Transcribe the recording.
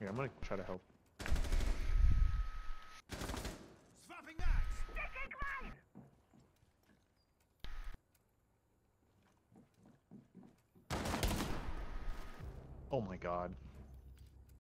Yeah, I'm gonna try to help. Swapping. Oh my god.